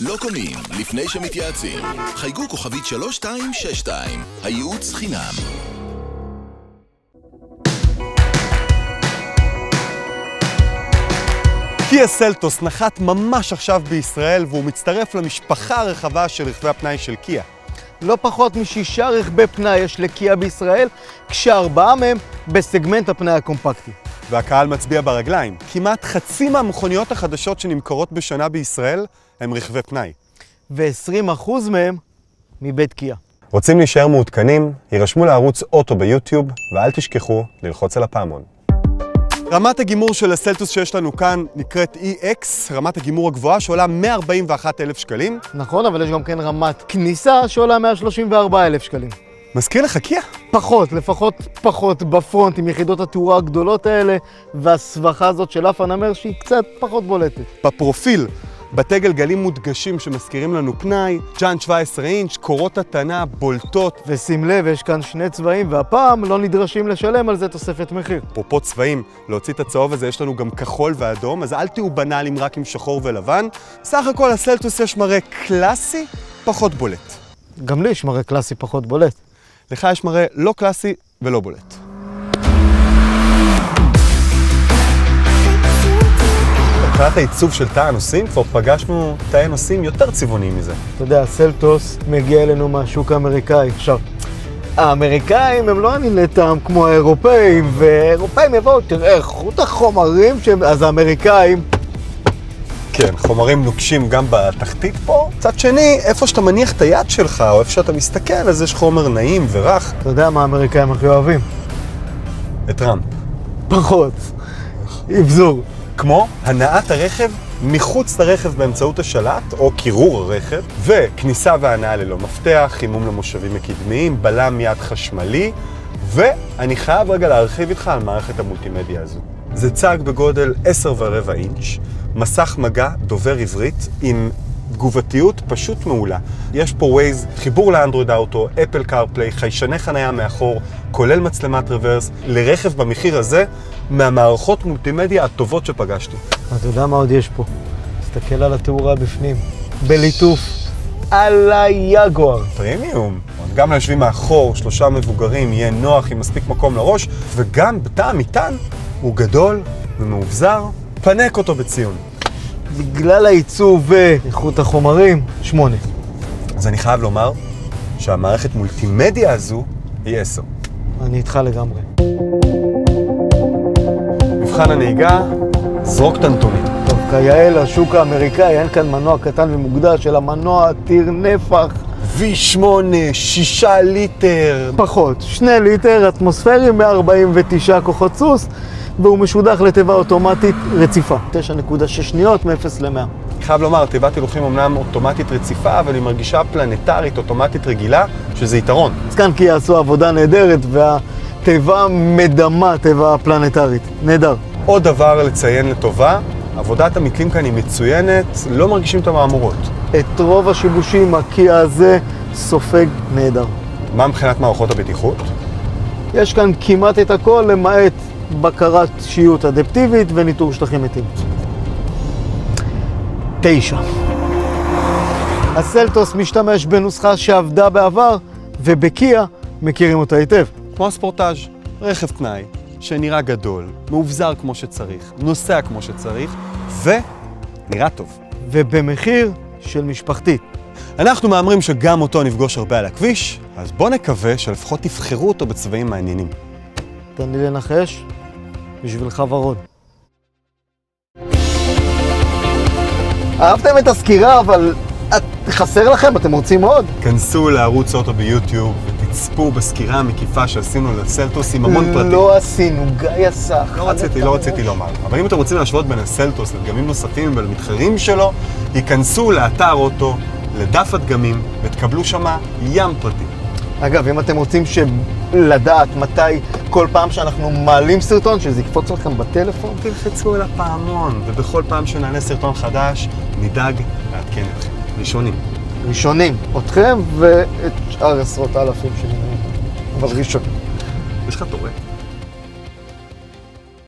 לא קונים לפני שמתייעצים. חייגו כוכבית 3262, הייעוץ חינם. קיה סלטוס נחת ממש עכשיו בישראל והוא מצטרף למשפחה הרחבה של רכבי הפנאי של קיה. לא פחות משישה רכבי פנאי יש לקיה בישראל, כשארבעה מהם בסגמנט הפנאי הקומפקטי. והקהל מצביע ברגליים. כמעט חצי מהמכוניות החדשות שנמכרות בשנה בישראל הם רכבי פנאי. ו-20% מהם מבית קיה. רוצים להישאר מעודכנים? יירשמו לערוץ אוטו ביוטיוב, ואל תשכחו ללחוץ על הפעמון. רמת הגימור של הסלטוס שיש לנו כאן נקראת EX, רמת הגימור הגבוהה שעולה 141,000 שקלים. נכון, אבל יש גם כן רמת כניסה שעולה 134,000 שקלים. מזכיר לך קיה? פחות, לפחות פחות בפרונט עם יחידות התאורה הגדולות האלה והסבכה הזאת של אף הנמר שהיא קצת פחות בולטת. בפרופיל, בתי גלגלים מודגשים שמזכירים לנו פנאי, ג'אנט 17 אינץ', קורות התנה בולטות. ושים לב, יש כאן שני צבעים, והפעם לא נדרשים לשלם על זה תוספת מחיר. אפרופו צבעים, להוציא את הצהוב הזה יש לנו גם כחול ואדום, אז אל תהיו בנאליים רק עם שחור ולבן. סך הכל הסלטוס יש מראה קלאסי, פחות בולט. גם לי יש מראה קלאסי פחות בולט. לך יש מראה לא קלאסי ולא בולט. מבחינת העיצוב של תא הנוסעים, כבר פגשנו תאי נוסעים יותר צבעוניים מזה. אתה יודע, סלטוס מגיע אלינו מהשוק האמריקאי. עכשיו, האמריקאים הם לא ענייני טעם כמו האירופאים, והאירופאים יבואו, תראה, איכות החומרים שהם... אז האמריקאים... כן, חומרים נוקשים גם בתחתית פה. מצד שני, איפה שאתה מניח את היד שלך, או איפה שאתה מסתכל, אז יש חומר נעים ורך. אתה יודע מה האמריקאים הכי אוהבים? את טראמפ. פחות. אבזור. כמו הנעת הרכב מחוץ לרכב באמצעות השלט, או קירור הרכב, וכניסה והנעה ללא מפתח, חימום למושבים קדמיים, בלם יד חשמלי, ואני חייב רגע להרחיב איתך על מערכת המולטימדיה הזו. זה צג בגודל 10 ורבע אינץ', מסך מגע דובר עברית עם תגובתיות פשוט מעולה. יש פה Waze, חיבור ל Android Auto, Apple CarPlay, חיישני חניה מאחור, כולל מצלמת רוורס, לרכב במחיר הזה, מהמערכות מולטימדיה הטובות שפגשתי. אתה יודע מה עוד יש פה? תסתכל על התאורה בפנים. בליטוף. על היגואר. פרימיום. גם ליושבים מאחור, שלושה מבוגרים, יהיה נוח עם מספיק מקום לראש, וגם בתא המטען הוא גדול ומאובזר. פנק אותו בציון. בגלל העיצוב ואיכות החומרים, שמונה. אז אני חייב לומר שהמערכת מולטימדיה הזו היא עשר. אני איתך לגמרי. מבחן הנהיגה, זרוק את הנתונים. טוב, כיאה לשוק האמריקאי, אין כאן מנוע קטן ומוקדש, אלא מנוע עתיר נפח. V8, 6 ליטר. פחות, 2 ליטר, אטמוספרי, 149 כוחות סוס, והוא משודך לתיבה אוטומטית רציפה. 9.6 שניות מ-0 ל-100. אני חייב לומר, תיבת הילוכים אמנם אוטומטית רציפה, אבל היא מרגישה פלנטרית, אוטומטית רגילה, שזה יתרון. אז כאן כי יעשו עבודה נהדרת, והתיבה מדמה תיבה פלנטרית. נהדר. עוד דבר לציין לטובה, עבודת המתלים כאן היא מצוינת, לא מרגישים את המהמורות. את רוב השיבושים הקיה הזה סופג נהדר. מה מבחינת מערכות הבטיחות? יש כאן כמעט את הכל, למעט בקרת שיוט אדפטיבית וניטור שטחים מתים. תשע. הסלטוס משתמש בנוסחה שעבדה בעבר, ובקיה מכירים אותה היטב. כמו הספורטאז', רכב תנאי, שנראה גדול, מאובזר כמו שצריך, נוסע כמו שצריך, ונראה טוב. ובמחיר של משפחתית. אנחנו מהמרים שגם אותו נפגוש הרבה על הכביש, אז בואו נקווה שלפחות תבחרו אותו בצבעים מעניינים. תן לי לנחש, בשבילך ורוד. אהבתם את הסקירה, אבל את, חסר לכם? אתם רוצים עוד? כנסו לערוץ אוטו ביוטיוב ותצפו בסקירה המקיפה שעשינו לסלטוס עם המון פרטים. לא עשינו, גיא עשה. לא רציתי, לא רציתי לומר. אבל אם אתם רוצים להשוות בין הסלטוס לדגמים נוספים ולמתחרים שלו, היכנסו לאתר אוטו, לדף הדגמים, ותקבלו שמה ים פרטים. אגב, אם אתם רוצים לדעת מתי כל פעם שאנחנו מעלים סרטון, שזה יקפוץ לכם בטלפון, תלחצו על הפעמון, ובכל פעם שנעלה סרטון חדש, נדאג לעדכן אתכם. ראשונים. ראשונים, אתכם ואת שאר עשרות האלפים שנראים. אבל ראשונים. יש לך טורט?